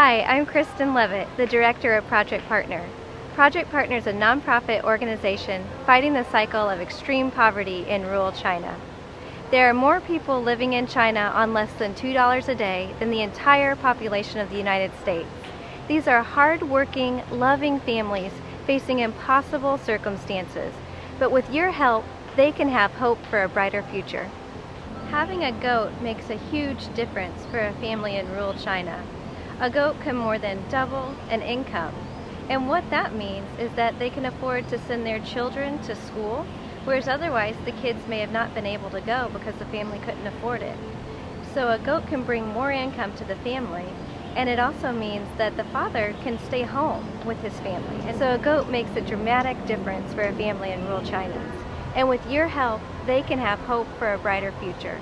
Hi, I'm Kristen Levitt, the Director of Project Partner. Project Partner is a nonprofit organization fighting the cycle of extreme poverty in rural China. There are more people living in China on less than $2 a day than the entire population of the United States. These are hard-working, loving families facing impossible circumstances, but with your help, they can have hope for a brighter future. Having a goat makes a huge difference for a family in rural China. A goat can more than double an income. And what that means is that they can afford to send their children to school, whereas otherwise the kids may have not been able to go because the family couldn't afford it. So a goat can bring more income to the family, and it also means that the father can stay home with his family. And so a goat makes a dramatic difference for a family in rural China. And with your help, they can have hope for a brighter future.